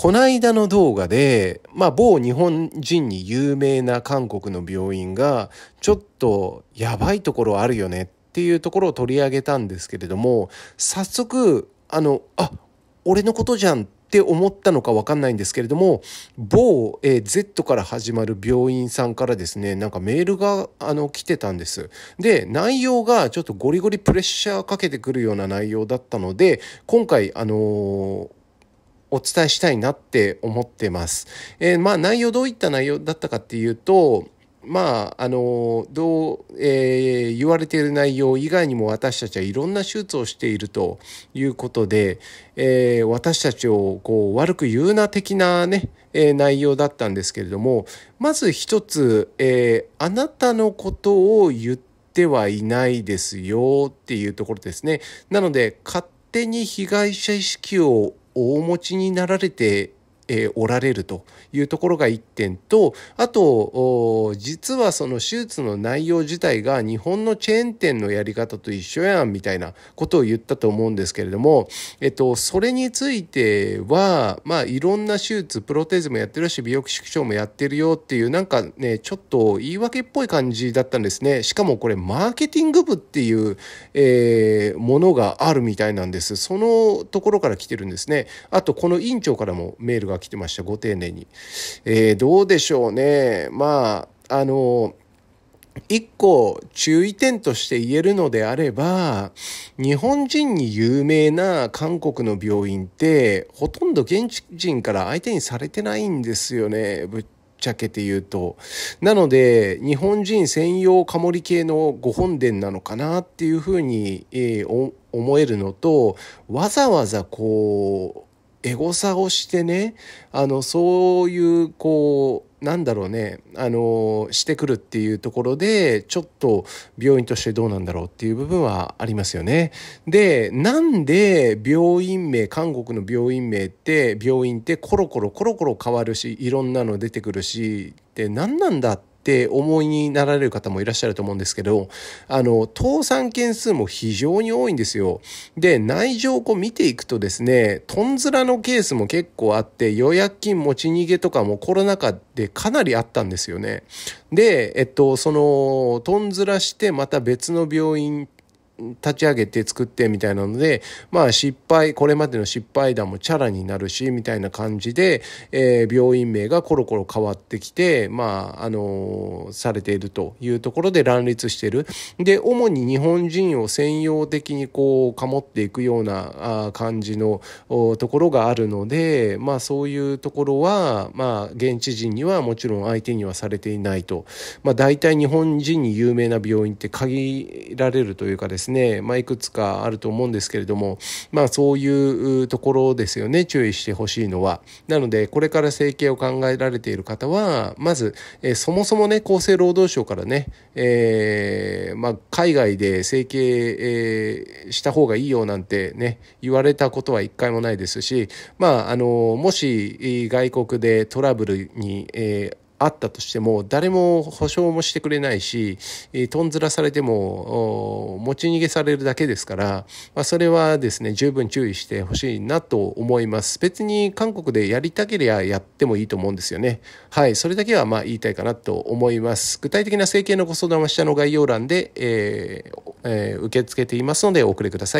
この間の動画で、まあ、某日本人に有名な韓国の病院が、ちょっとやばいところあるよねっていうところを取り上げたんですけれども、早速、あの、あ、俺のことじゃんって思ったのか分かんないんですけれども某、えー、Z から始まる病院さんからですねなんかメールがあの来てたんです。で内容がちょっとゴリゴリプレッシャーかけてくるような内容だったので今回あのーお伝えしたいなって思ってます。えー、まあ内容どういった内容だったかっていうと、まあ、あのどう、えー、言われている内容以外にも私たちはいろんな手術をしているということで、えー、私たちをこう悪く言うな的なね、えー、内容だったんですけれどもまず一つ、えー、あなたのことを言ってはいないですよっていうところですね。なので勝手に被害者意識を大持ちになられてえおられるというところが1点とあと実はその手術の内容自体が日本のチェーン店のやり方と一緒やんみたいなことを言ったと思うんですけれども、えっと、それについてはまあいろんな手術プロテーゼもやってるし美容縮小もやってるよっていうなんかねちょっと言い訳っぽい感じだったんですね。しかもこれマーケティング部っていう、えー、ものがあるみたいなんです。そのところから来てるんですね。あとこの院長からもメールが来てましたご丁寧に、えー、どうでしょうね。まああの一個注意点として言えるのであれば日本人に有名な韓国の病院ってほとんど現地人から相手にされてないんですよね。ぶっちゃけて言うと。なので日本人専用カモリ系のご本殿なのかなっていうふうに、えー、思えるのとわざわざこうエゴサをしてねあのそういうこうなんだろうねあのしてくるっていうところでちょっと病院としてどうなんだろうっていう部分はありますよね。でなんで病院名韓国の病院名って病院ってコロコロコロコロ変わるしいろんなの出てくるしで何なんだってって思いになられる方もいらっしゃると思うんですけど、あの、倒産件数も非常に多いんですよ。で、内情をこう見ていくとですね、トンズラのケースも結構あって、予約金持ち逃げとかもコロナ禍でかなりあったんですよね。で、えっと、その、トンズラしてまた別の病院立ち上げて作ってみたいなのでまあ失敗これまでの失敗談もチャラになるしみたいな感じで、えー、病院名がコロコロ変わってきてまああのー、されているというところで乱立してる。で主に日本人を専用的にこう醸っていくようなあ感じのところがあるのでまあそういうところはまあ現地人にはもちろん相手にはされていないと。まあ大体日本人に有名な病院って限られるというかですねね、まあ、いくつかあると思うんですけれども、まあ、そういうところですよね注意してほしいのは。なのでこれから整形を考えられている方はまず、えー、そもそもね厚生労働省からね、えー、まあ、海外で整形、えー、した方がいいよなんてね言われたことは一回もないですし、まあ、あのもし外国でトラブルに、えーあったとしても誰も保証もしてくれないしとんずらされても持ち逃げされるだけですから、まあ、それはですね十分注意してほしいなと思います。別に韓国でやりたければやってもいいと思うんですよね。はいそれだけはまあ言いたいかなと思います。具体的な整形のご相談は下の概要欄で、えーえー、受け付けていますのでお送りください。